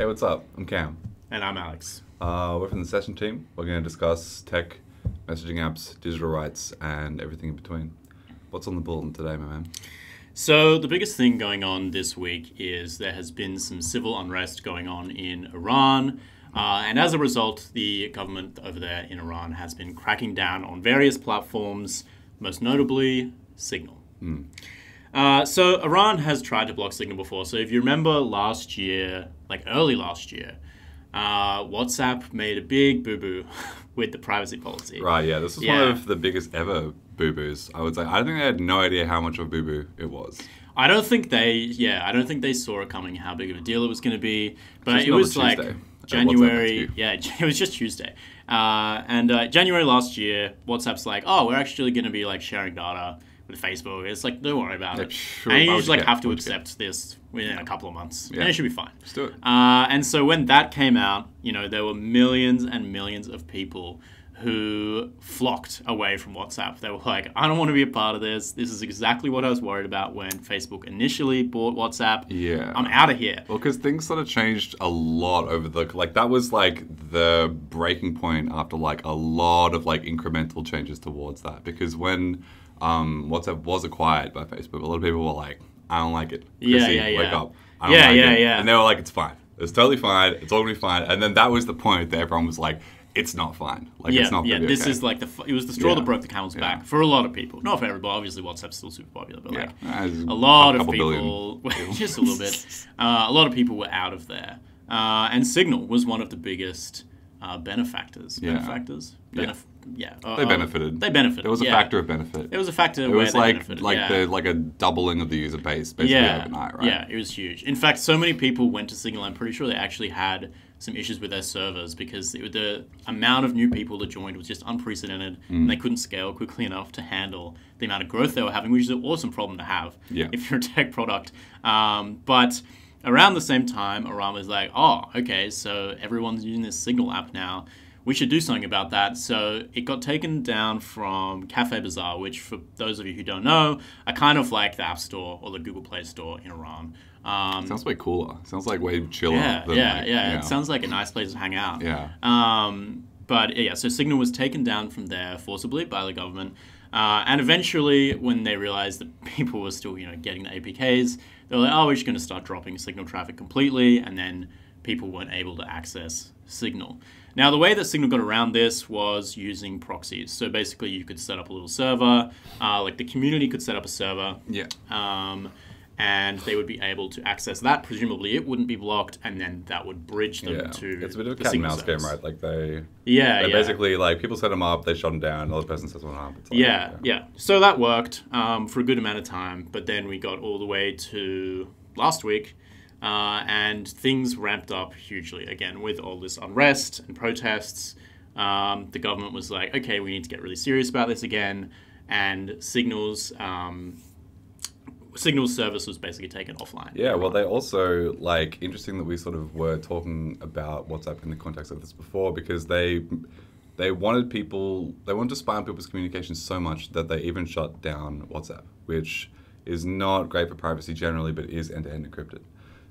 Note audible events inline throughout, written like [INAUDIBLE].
Hey, what's up? I'm Cam. And I'm Alex. Uh, we're from the session team. We're going to discuss tech, messaging apps, digital rights, and everything in between. What's on the bulletin today, my man? So, the biggest thing going on this week is there has been some civil unrest going on in Iran. Uh, and as a result, the government over there in Iran has been cracking down on various platforms, most notably Signal. Mm. Uh, so, Iran has tried to block Signal before. So, if you remember last year, like early last year, uh, WhatsApp made a big boo boo [LAUGHS] with the privacy policy. Right, yeah. This was Yeah. one of the biggest ever boo boos, I would say. I think they had no idea how much of a boo boo it was. I don't think they, yeah, I don't think they saw it coming how big of a deal it was going to be. But it was like Tuesday at January, yeah, [LAUGHS] it was just Tuesday. Uh, and uh, January last year, WhatsApp's like, oh, we're actually going to be like sharing data Facebook. It's like, don't worry about Yeah, it. sure, and you just like have to Why would you care? accept this within a couple of months, Yeah. and it should be fine. Just do it. Uh, and so when that came out, you know, there were millions and millions of people who flocked away from WhatsApp. They were like, I don't want to be a part of this. This is exactly what I was worried about when Facebook initially bought WhatsApp. Yeah. I'm out of here. Well, because things sort of changed a lot over the like that was like the breaking point after like a lot of like incremental changes towards that. Because when um, WhatsApp was acquired by Facebook, a lot of people were like, "I don't like it." Yeah, Chrissy, yeah, Wake up. I don't Yeah, like yeah, it. yeah. And they were like, "It's fine. It's totally fine. It's all gonna be fine." And then that was the point that everyone was like, "It's not fine. Like yeah, it's not yeah. This okay." is like the f- it was the straw Yeah. that broke the camel's Yeah. back for a lot of people. Not for everybody. Obviously, WhatsApp's still super popular, but yeah. like a lot of people, [LAUGHS] just a little bit, uh, a lot of people were out of there. Uh, and Signal was one of the biggest uh, benefactors. Benefactors? Yeah. Benef- yeah. Uh, They benefited. They benefited. There was a yeah. factor of benefit. It was a factor It where was like like yeah. the like a doubling of the user base basically yeah, overnight, right? Yeah, it was huge. In fact, so many people went to Signal. I'm pretty sure they actually had some issues with their servers because it, the amount of new people that joined was just unprecedented, Mm. and they couldn't scale quickly enough to handle the amount of growth they were having, which is an awesome problem to have Yeah. if you're a tech product. Um, but around the same time, Iran was like, "Oh, okay, so everyone's using this Signal app now." We should do something about that. So it got taken down from Cafe Bazaar, which, for those of you who don't know, are kind of like the App Store or the Google Play Store in Iran. Um, Sounds way cooler. Sounds like way chiller. yeah, than yeah, like, yeah. you know. It sounds like a nice place to hang out. Yeah. Um, but yeah, so Signal was taken down from there forcibly by the government, uh, and eventually, when they realized that [LAUGHS] people were still, you know, getting the APKs, they were like, "Oh, we're just going to start dropping Signal traffic completely," and then people weren't able to access Signal. Now, the way that Signal got around this was using proxies. So basically, you could set up a little server, uh, like the community could set up a server, Yeah. um, and they would be able to access that. Presumably, it wouldn't be blocked, and then that would bridge them Yeah. to. It's a bit of a cat and mouse game, right? Like they, Yeah, yeah. basically like people set them up, they shut them down, another person sets one up. It's like, yeah, yeah. So that worked um, for a good amount of time, but then we got all the way to last week, uh, and things ramped up hugely again with all this unrest and protests. Um, the government was like, okay, we need to get really serious about this again, and Signal's um, Signal's service was basically taken offline. Yeah, well, they also like interesting that we sort of were talking about WhatsApp in the context of this before because they they wanted people they wanted to spy on people's communications so much that they even shut down WhatsApp, which is not great for privacy generally, but is end to end encrypted.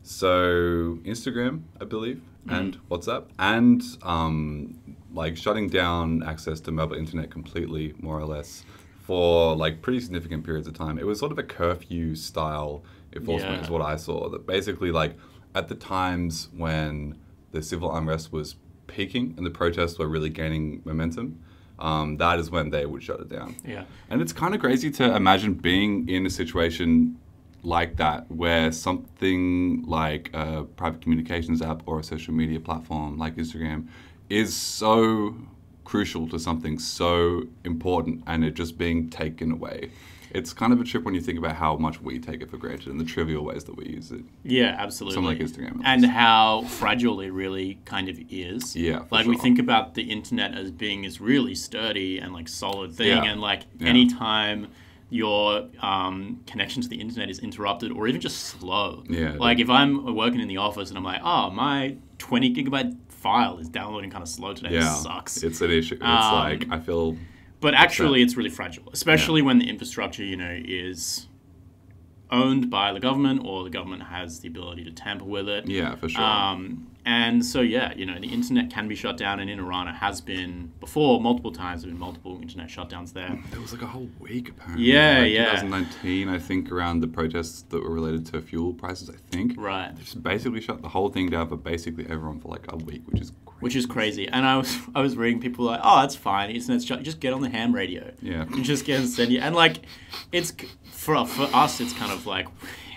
So Instagram, I believe, and WhatsApp, and um, like shutting down access to mobile internet completely, more or less, for like pretty significant periods of time. It was sort of a curfew style enforcement, Yeah. is what I saw. That basically, like at the times when the civil unrest was peaking and the protests were really gaining momentum, um, that is when they would shut it down. Yeah. And it's kind of crazy to imagine being in a situation like that where something like a private communications app or a social media platform like Instagram is so crucial to something so important and it just being taken away. It's kind of a trip when you think about how much we take it for granted and the trivial ways that we use it. Yeah, absolutely. Something like Instagram, And how fragile it really kind of is. Yeah, for Like we think about the internet as being this really sturdy and like solid thing, Yeah. and like Yeah. anytime your um, connection to the internet is interrupted or even just slow. Yeah, Like if I'm working in the office and I'm like, oh, my 20 gigabyte file is downloading kind of slow today. Yeah, It sucks. It's an issue. It's Um, like I feel But actually, it's really fragile, especially when the infrastructure, you know, is owned by the government or the government has the ability to tamper with it. Yeah, for sure. Um, and so, yeah, you know, the internet can be shut down, and in Iran it has been before multiple times. There have been multiple internet shutdowns there. there was like a whole week apparently. Yeah, like yeah. 2019, I think, around the protests that were related to fuel prices. I think. Right. They just basically shut the whole thing down for basically everyone for like a week, which is crazy. Which is crazy. And I was [LAUGHS] I was reading people like, oh, that's fine. Internet's shut. Just get on the ham radio. Yeah. And [LAUGHS] just get and send you. And like, it's for for us, it's kind of like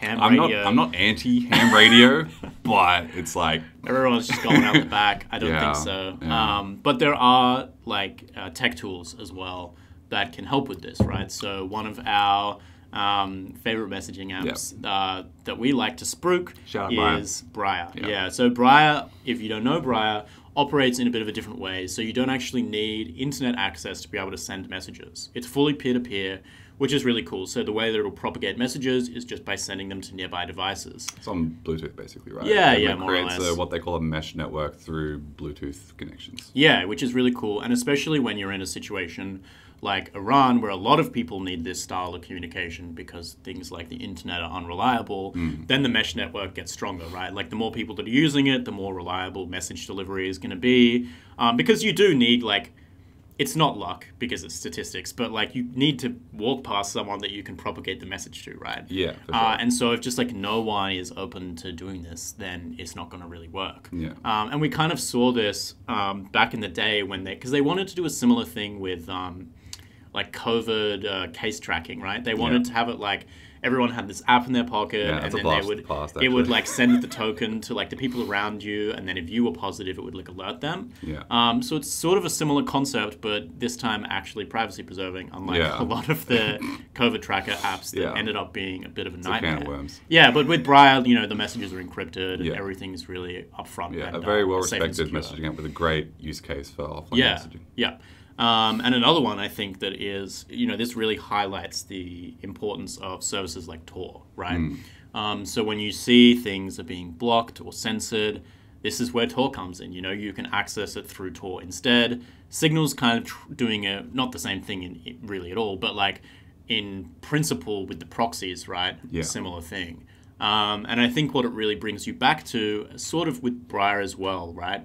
ham I'm not. radio. I'm not anti ham radio, [LAUGHS] but it's like Everyone's just going out the [LAUGHS] back. I don't Yeah, think so. yeah. Um, but there are like uh, tech tools as well that can help with this, right? So one of our um, favorite messaging apps uh, that we like to spruik is Briar. Yeah. Yeah. So Briar, if you don't know Briar, operates in a bit of a different way. So you don't actually need internet access to be able to send messages. It's fully peer to peer, which is really cool. So the way that it'll propagate messages is just by sending them to nearby devices. it's on Bluetooth basically, right? Yeah, And yeah, more or creates less. A, what they call a mesh network through Bluetooth connections. Yeah, which is really cool. And especially when you're in a situation like Iran, where a lot of people need this style of communication because things like the internet are unreliable, then the mesh network gets stronger, right? Like the more people that are using it, the more reliable message delivery is going to be. Um, because you do need, like, it's not luck because it's statistics, but like you need to walk past someone that you can propagate the message to, right? Yeah, for sure. Uh, and so if just like no one is open to doing this, then it's not going to really work. Yeah. Um, and we kind of saw this um, back in the day when they, because they wanted to do a similar thing with um, like COVID uh, case tracking, right? They wanted Yeah. to have it like everyone had this app in their pocket, Yeah, and then blast they would past, it would like send the token to like the people around you, and then if you were positive, it would like alert them. Yeah. Um, so it's sort of a similar concept, but this time actually privacy preserving, unlike Yeah. a lot of the [LAUGHS] COVID tracker apps that Yeah. ended up being a bit of a a nightmare. can of worms. Yeah, but with Briar, you know, the messages are encrypted and Yeah. everything's really upfront. Yeah, a very uh, well respected messaging app with a great use case for offline Yeah, messaging. yeah. Um, and another one I think that is, you know, this really highlights the importance of services like Tor, right? Hmm. Um, so when you see things are being blocked or censored, this is where Tor comes in. You know, you can access it through Tor instead. Signal's kind of tr- doing a not the same thing in, in really at all, but like in principle with the proxies, right? Yeah. Similar thing. Um, and I think what it really brings you back to, sort of with Briar as well, right,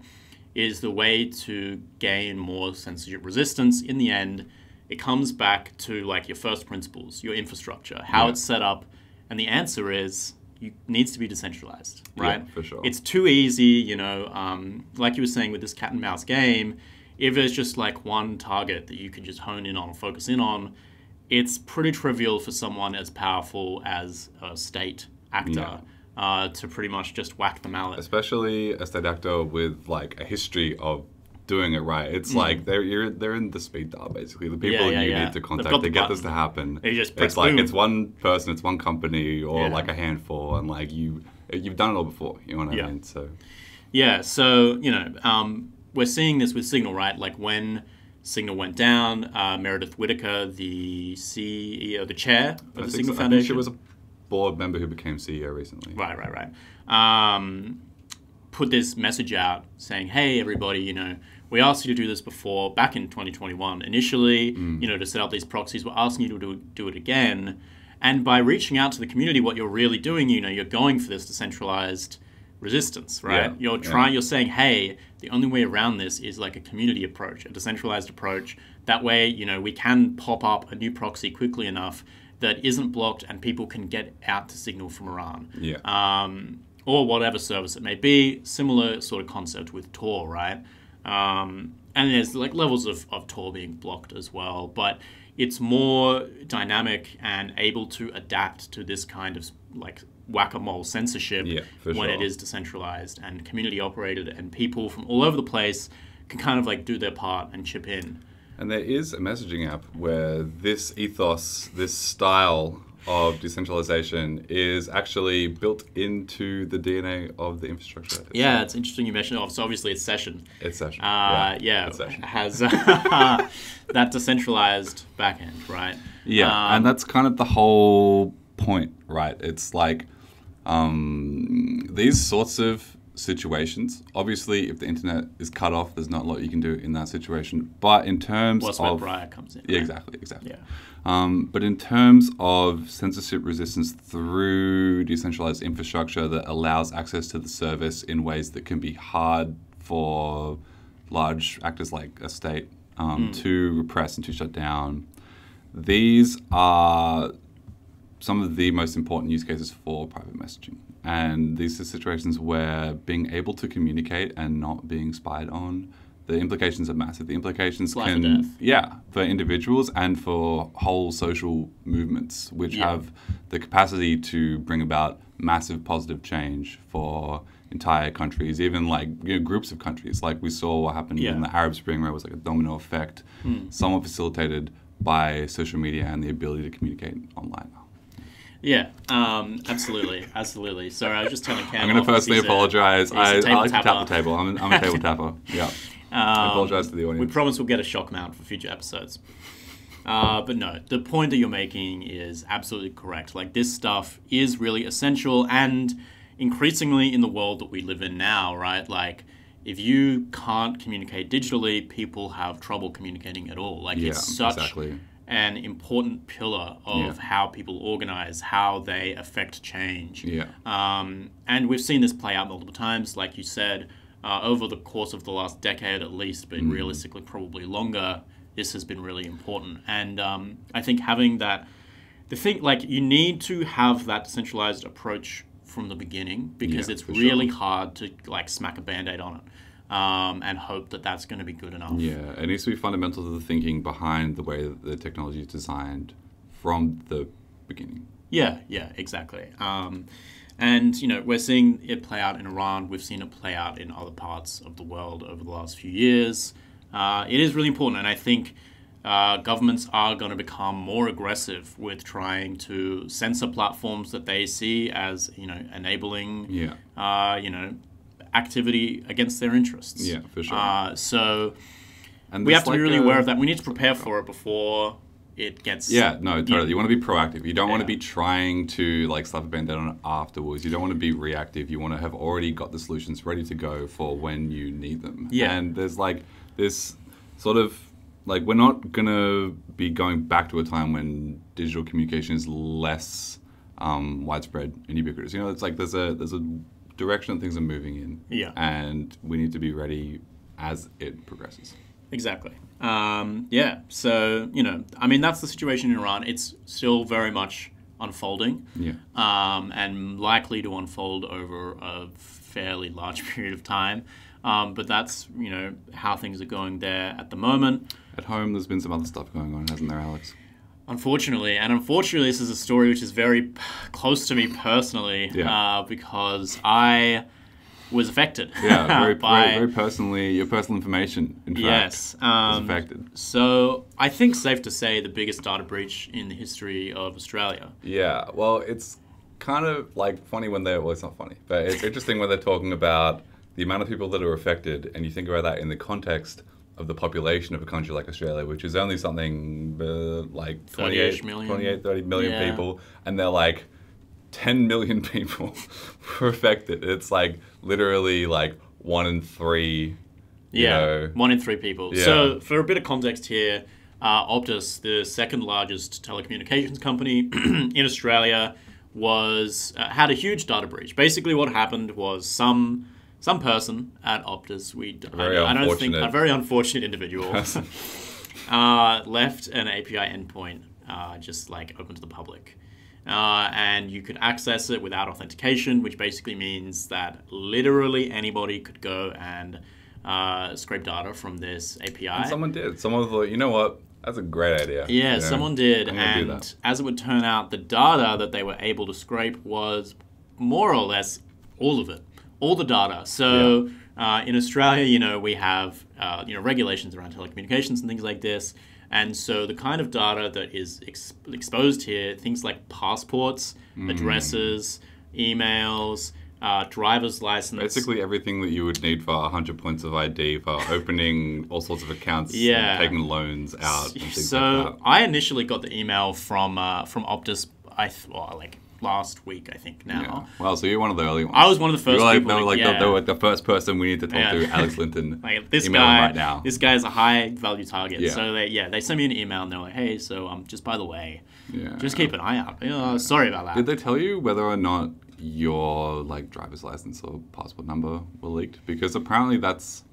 is the way to gain more censorship resistance. In the end, it comes back to like your first principles, your infrastructure, how Yeah. it's set up, and the answer is you needs to be decentralized, right? Yeah, for sure. It's too easy, you know. Um, like you were saying with this cat and mouse game, if there's just like one target that you can just hone in on, focus in on, it's pretty trivial for someone as powerful as a state actor uh, to pretty much just whack the mallet. especially a state actor with like a history of doing it right. It's like they're you're, they're in the speed dial basically. The people Mm. yeah, you yeah. need to contact to get this to happen. It's like boom. it's one person, it's one company, or Yeah. like a handful, and like you you've done it all before. You know what I Yeah. mean? So Yeah, so you know, um, we're seeing this with Signal, right? Like when Signal went down, uh, Meredith Whittaker, the CEO, the chair of I the Signal so. Foundation, she was a board member who became CEO recently. right, right, right, um, put this message out saying, "Hey, everybody, you know." We asked you to do this before, back in 2021. Initially, Mm. you know, to set up these proxies, we're asking you to do, do it again. And by reaching out to the community, what you're really doing, you know, you're going for this decentralized resistance, right? Yeah, You're yeah. trying, you're saying, hey, the only way around this is like a community approach, a decentralized approach. That way, you know, we can pop up a new proxy quickly enough that isn't blocked and people can get out to signal from Iran. Yeah. Um, or whatever service it may be. Similar sort of concept with Tor, right? Um, and there's like levels of, of Tor being blocked as well, but it's more dynamic and able to adapt to this kind of like whack-a-mole censorship Yeah, when it sure. is decentralized and community operated and people from all over the place can kind of like do their part and chip in. And there is a messaging app where this ethos, this style of decentralization is actually built into the DNA of the infrastructure. Yeah, it's interesting you mentioned. Oh, so obviously it's Session. It's session. Uh, yeah, it's session. has [LAUGHS] that decentralized backend, right? Yeah, Um, and that's kind of the whole point, right? It's like um, these sorts of situations. Obviously, if the internet is cut off, there's not a lot you can do in that situation. But in terms where of Briar comes in. yeah, right? exactly, exactly. Yeah. Um, but in terms of censorship resistance through decentralized infrastructure that allows access to the service in ways that can be hard for large actors like a state um, to repress and to shut down, these are some of the most important use cases for private messaging. And these are situations where being able to communicate and not being spied on, the implications are massive. The implications Life can, death. yeah, for individuals and for whole social movements, which Yeah. have the capacity to bring about massive positive change for entire countries, even like you know, groups of countries. Like we saw what happened Yeah. in the Arab Spring, where it was like a domino effect, Hmm. somewhat facilitated by social media and the ability to communicate online. Yeah, um, absolutely, absolutely. Sorry, I was just telling Cam. I'm going to personally he's a- apologize. he's a I, I like to tap the table. I'm, I'm a table [LAUGHS] tapper. Yeah. I Um, apologize to the audience. We promise we'll get a shock mount for future episodes. Uh, but no, the point that you're making is absolutely correct. Like this stuff is really essential, and increasingly in the world that we live in now, right? Like if you can't communicate digitally, people have trouble communicating at all. Like yeah, it's such exactly. An important pillar of Yeah. how people organize, how they affect change. Yeah. Um, and we've seen this play out multiple times, like you said, uh, over the course of the last decade at least, but realistically probably longer. This has been really important, and um, I think having that, the thing like you need to have that decentralized approach from the beginning because Yeah, it's really hard to like smack a band-aid on it um, and hope that that's going to be good enough. Yeah, it needs to be fundamental to the thinking behind the way that the technology is designed from the beginning. Yeah, yeah, exactly. Um, and you know, we're seeing it play out in Iran. We've seen it play out in other parts of the world over the last few years. Uh, it is really important, and I think uh, governments are going to become more aggressive with trying to censor platforms that they see as you know enabling, Yeah. uh, you know, activity against their interests. Yeah, for sure. Uh, so And we have to be really a- aware of that. We need to prepare for it before it gets. Yeah, no, totally. You want to be proactive. You don't want to be trying to like slap a band-aid on it afterwards. You don't want to be reactive. You want to have already got the solutions ready to go for when you need them. Yeah. And there's like this sort of like we're not gonna be going back to a time when digital communication is less um, widespread and ubiquitous. You know, it's like there's a there's a direction things are moving in. Yeah. And we need to be ready as it progresses. Exactly. Um, yeah. So you know, I mean, that's the situation in Iran. It's still very much unfolding, Yeah. um, and likely to unfold over a fairly large [LAUGHS] period of time. Um, but that's you know how things are going there at the moment. At home, there's been some other stuff going on, hasn't there, Alex? Unfortunately, and unfortunately, this is a story which is very p- close to me personally Yeah. uh, because I was affected. Yeah, very, [LAUGHS] by very, very personally, your personal information, in fact, yes. was Um, affected. So I think safe to say the biggest data breach in the history of Australia. Yeah, well, it's kind of like funny when they're, well, it's not funny, but it's interesting when they're talking about the amount of people that are affected, and you think about that in the context of the population of a country like Australia, which is only something uh, like 30-ish 28, million. 28, 30 million Yeah. people, and they're like 10 million [LAUGHS] people were affected. It's like literally like one in three. you Yeah, know. one in three people. Yeah. So for a bit of context here, uh, Optus, the second largest telecommunications company [CLEARS THROAT] in Australia, was uh, had a huge data breach. Basically, what happened was some some person at Optus, we very I, I don't think a very unfortunate individual, [LAUGHS] uh, left an API endpoint uh, just like open to the public. Uh, and you could access it without authentication, which basically means that literally anybody could go and uh, scrape data from this API. And someone did. Someone thought, you know what? That's a great idea. yeah, You know, someone did. I'm gonna do And as it would turn out, the data that they were able to scrape was more or less all of it, all the data. So uh, in Australia, you know, we have uh, you know regulations around telecommunications and things like this. And so the kind of data that is ex- exposed here, things like passports, Mm. addresses, emails, uh, driver's license. Basically, everything that you would need for 100 points of ID for [LAUGHS] opening all sorts of accounts, Yeah. taking loans out, and so like that. I initially got the email from uh, from Optus. I th- well, like last week, I think. Now. Yeah. Well, so you're one of the early ones. I was one of the You first were like, people they were to- like the, yeah. they were the first person we need to talk Yeah. to, Alex Linton. [LAUGHS] Like this Email guy, right now. this guy is a high value target. Yeah. So they, yeah, they sent me an email and they're like, "Hey, so um, just by the way, yeah. just keep an eye out." Yeah, sorry about that. Did they tell you whether or not your like driver's license or passport number were leaked? Because apparently that's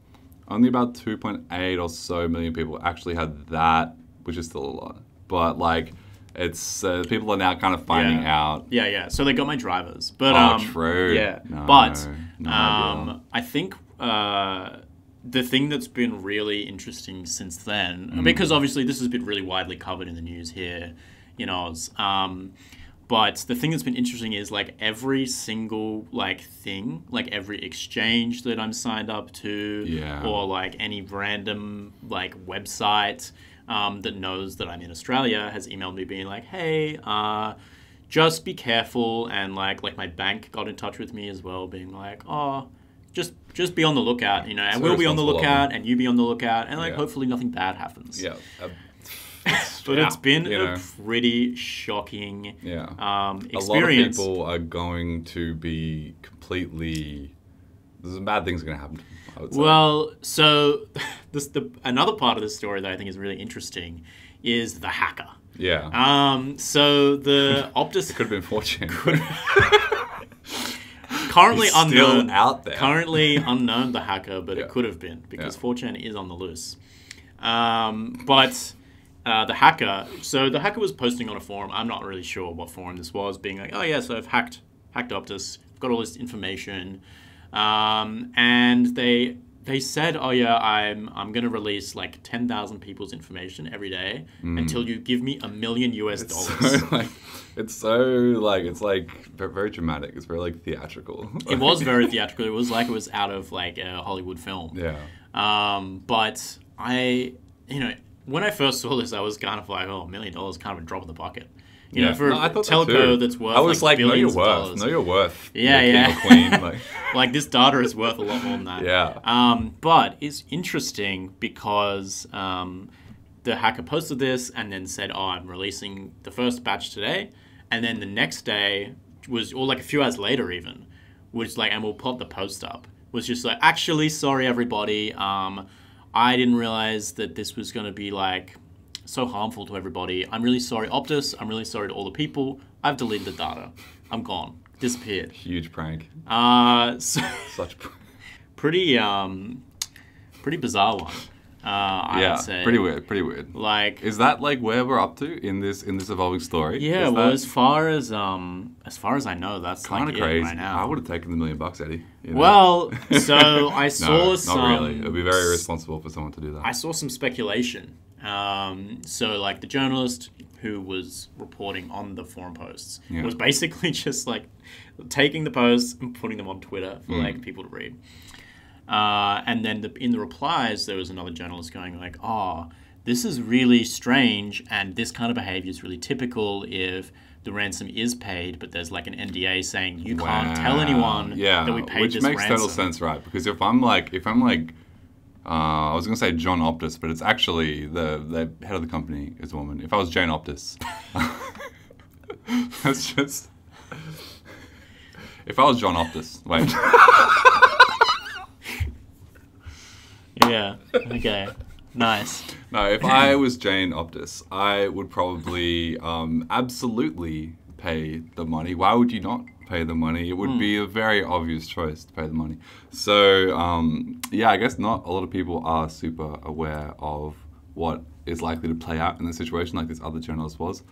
only about 2.8 or so million people actually had that, which is still a lot. But like, it's uh, people are now kind of finding Yeah. out. Yeah, yeah. So they got my drivers, but Oh, um, true. Yeah, No, but no um, I think uh, the thing that's been really interesting since then, Mm. because obviously this has been really widely covered in the news here in Oz. Um, but the thing that's been interesting is like every single like thing, like every exchange that I'm signed up to, Yeah. or like any random like website um, that knows that I'm in Australia has emailed me being like, "Hey, uh, just be careful." And like like my bank got in touch with me as well, being like, "Oh." Just, just be on the lookout, you know, and So we'll be on the lookout, and you be on the lookout, and like Yeah. hopefully nothing bad happens. Yeah. uh, [LAUGHS] But yeah, it's been you a pretty shocking yeah. um, a lot of people are going to be completely. There's some bad things going to happen. I would say. Well, so [LAUGHS] this the another part of the story that I think is really interesting is the hacker. yeah, Um, so the [LAUGHS] Optus could have been 4chan. [LAUGHS] currently It's still unknown out there. Currently unknown the hacker, but Yeah. it could have been because Yeah. 4chan is on the loose. Um, but uh, the hacker, so the hacker was posting on a forum. I'm not really sure what forum this was, being like, "Oh yeah, so I've hacked hacked Optus, I've got all this information," um, and they they said, "Oh yeah, I'm I'm gonna release like 10,000 people's information every day until you give me a million US Mm. It's dollars." so, [LAUGHS] like, it's so like it's like very dramatic. It's very like theatrical. it was [LAUGHS] very theatrical. It was like it was out of like a Hollywood film. yeah. Um, but I, you know, when I first saw this, I was kind of like, oh, a million dollars, kind of a drop in the bucket. You know, for No, I a thought that telco that's worth I was like, know your worth. dollars. Know your worth. Yeah, you know, yeah. King or queen. [LAUGHS] Like, [LAUGHS] like this data is worth a lot more than that. yeah. Um, but it's interesting because um, the hacker posted this and then said, "Oh, I'm releasing the first batch today," and then the next day was, or like a few hours later, even was like, and we'll put the post up. Was just like, actually, sorry everybody. Um, I didn't realize that this was going to be like so harmful to everybody. I'm really sorry, Optus. I'm really sorry to all the people. I've deleted the data. I'm gone. Disappeared. Huge prank. Uh, [LAUGHS] so Such. Pr- pretty um pretty bizarre one uh i yeah. would say Pretty weird. Pretty weird. like Is that like where we're up to in this in this evolving story? yeah Is well that as far as um as far as i know that's kind like of it crazy? right now I would have taken the million bucks, Eddie. you know? well [LAUGHS] so i saw no, some not really. It would be very irresponsible for someone to do that. i saw some speculation um so like the journalist who was reporting on the forum posts Yeah. was basically [LAUGHS] just like taking the posts and putting them on twitter for Mm. like people to read Uh, and then the, in the replies, there was another journalist going like, "Oh, this is really strange, and this kind of behavior is really typical if the ransom is paid, but there's like an NDA saying you can't tell anyone yeah, that we paid which this makes total sense, right? Because if I'm like, if I'm like, uh, I was gonna say John Optus, but it's actually the the head of the company is a woman. If I was Jane Optus, [LAUGHS] that's just. If I was John Optus, wait, Yeah. Okay. nice. no, if I was Jane Optus, I would probably um, absolutely pay the money. Why would you not pay the money? It would be a very obvious choice to pay the money. So, um, yeah, I guess not a lot of people are super aware of what is likely to play out in a situation like this other journalist was.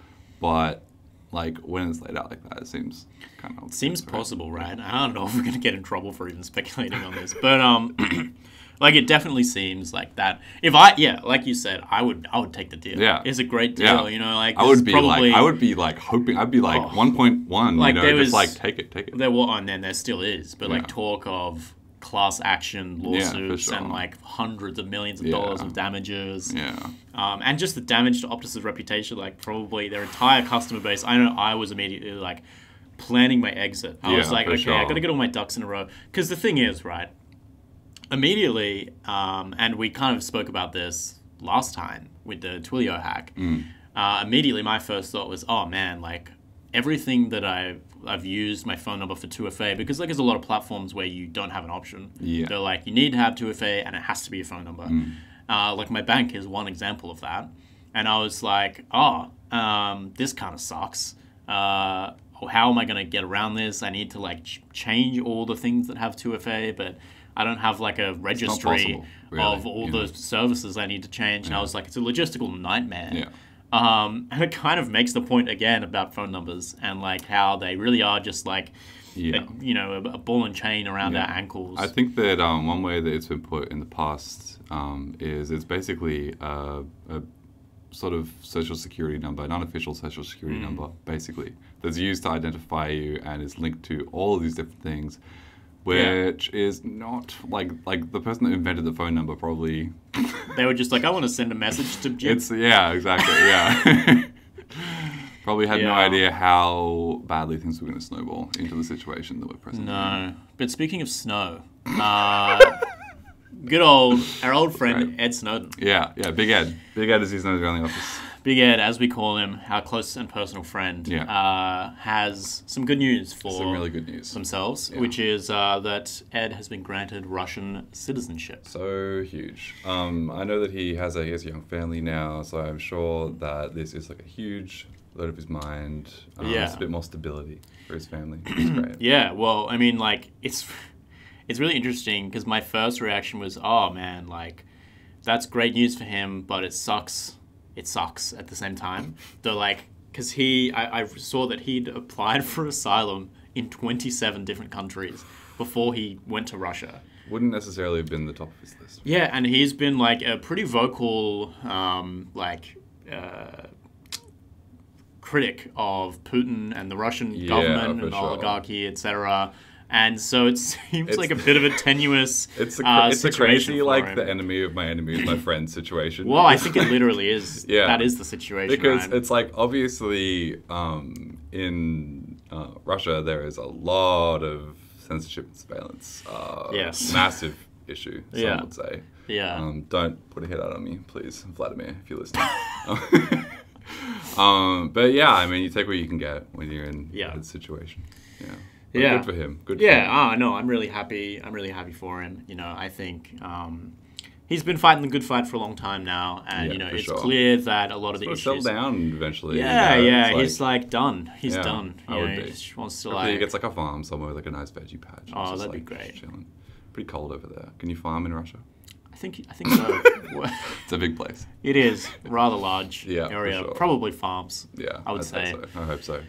But, like, when it's laid out like that, it seems kind of. Seems possible, right? I don't know if we're gonna get in trouble for even speculating on this, but um, [CLEARS THROAT] like it definitely seems like that. If I, yeah, like you said, I would, I would take the deal. Yeah. it's a great deal. Yeah. You know, like I would be probably, like, I would be like hoping, I'd be like Oh. 1.1, Like, you know, there just was- like take it, take it. There were, and then there still is, but Yeah. like talk of class action lawsuits sure. and like hundreds of millions of Yeah. dollars of damages. Yeah. um, and just the damage to Optus's reputation, like probably their entire customer base. I know I was immediately like planning my exit. I was like, okay, I got to get all my ducks in a row. Because the thing is, right? Immediately, um, and we kind of spoke about this last time with the Twilio hack. Mm. Uh, immediately, my first thought was, oh man, like everything that I've I've used my phone number for 2FA because like there's a lot of platforms where you don't have an option. Yeah. They're like you need to have 2FA and it has to be a phone number. Uh, like my bank is one example of that, and I was like, oh, um, this kind of sucks. Uh, how am I going to get around this? I need to like ch- change all the things that have 2FA, but I don't have like a registry possible, really, of all the know. services I need to change. And I was like, it's a logistical nightmare. Yeah. Um, [LAUGHS] and it kind of makes the point again about phone numbers and like how they really are just like, Yeah. a, you know, a, a ball and chain around Yeah. our ankles. I think that um, one way that it's been put in the past um, is it's basically a, a sort of social security number, an unofficial social security Mm. number, basically, that's used to identify you and is linked to all of these different things, which is not like like the person that invented the phone number probably. [LAUGHS] they were just like, I want to send a message to Jim. It's yeah, exactly, yeah. [LAUGHS] Probably had no idea how badly things were going to snowball into the situation that we're presently in. No. But speaking of snow, uh, good old, our old friend Ed Snowden. Yeah, yeah, Big Ed. Big Ed is his name around the office. Big Ed, as we call him, our close and personal friend, Yeah. uh, has some good news for Some really good news. themselves, Yeah. which is uh, that Ed has been granted Russian citizenship. So huge. Um, I know that he has a he has a young family now, so I'm sure that this is like a huge load of his mind. Um, Yeah. It's a bit more stability for his family. [CLEARS THROAT] Yeah, well, I mean, like it's it's really interesting because my first reaction was, oh man, like that's great news for him, but it sucks. It sucks at the same time. They're like, because he, I, I saw that he'd applied for asylum in 27 different countries before he went to Russia. Wouldn't necessarily have been the top of his list. Yeah, and he's been like a pretty vocal, um, like. Uh, critic of Putin and the Russian Yeah, government and sure. oligarchy, etc. And so it [LAUGHS] seems It's- like a bit of a [LAUGHS] tenuous. It's a, uh, it's a crazy like him. the enemy of my enemy is my friend situation. Well, I think it literally is. [LAUGHS] Yeah. that is the situation. because right? it's like obviously um, in uh, Russia there is a lot of censorship and surveillance. Uh, Yes. massive issue. Some Yeah. would say. yeah, Um, don't put a hit out on me, please, Vladimir, if you're listening. um, but yeah, I mean, you take what you can get when you're in Yeah. that situation. Yeah. But Yeah. Good for him. Good. For yeah. Ah, no, I'm really happy. I'm really happy for him. You know, I think. Um, He's been fighting the good fight for a long time now, and Yeah, you know it's sure. clear that a lot of the of settle issues. down eventually. you Yeah, know, yeah, it's he's like done. He's Yeah, done. I You would know, be. he wants to Hopefully he gets like a farm somewhere with like a nice veggie patch. and Oh, that'd be like, great. Chilling. Pretty cold over there. Can you farm in Russia? I think. I think so. [LAUGHS] It's a big place. it is rather large [LAUGHS] Yeah, area. sure. Probably farms. Yeah, I would say. so. I hope so.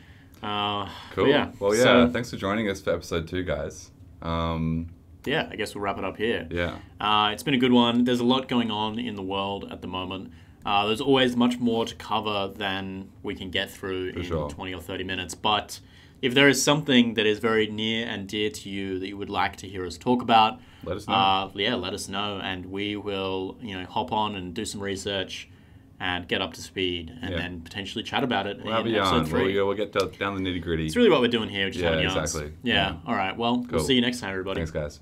Uh, Cool. yeah. Well, yeah. So, thanks for joining us for episode two, guys. Um, yeah. I guess we'll wrap it up here. yeah. Uh, it's been a good one. There's a lot going on in the world at the moment. Uh, there's always much more to cover than we can get through in sure. 20 or 30 minutes. But if there is something that is very near and dear to you that you would like to hear us talk about, Let us know. uh, yeah, let us know, and we will, you know, hop on and do some research and get up to speed, and Yeah. then potentially chat about it We'll in episode yarn. three. We'll, yeah, we'll get down down the nitty gritty. It's really what we're doing here, just Yeah, having yarns. exactly. Yeah. Yeah. All right. Well, Cool. we'll see you next time, everybody. Thanks, guys.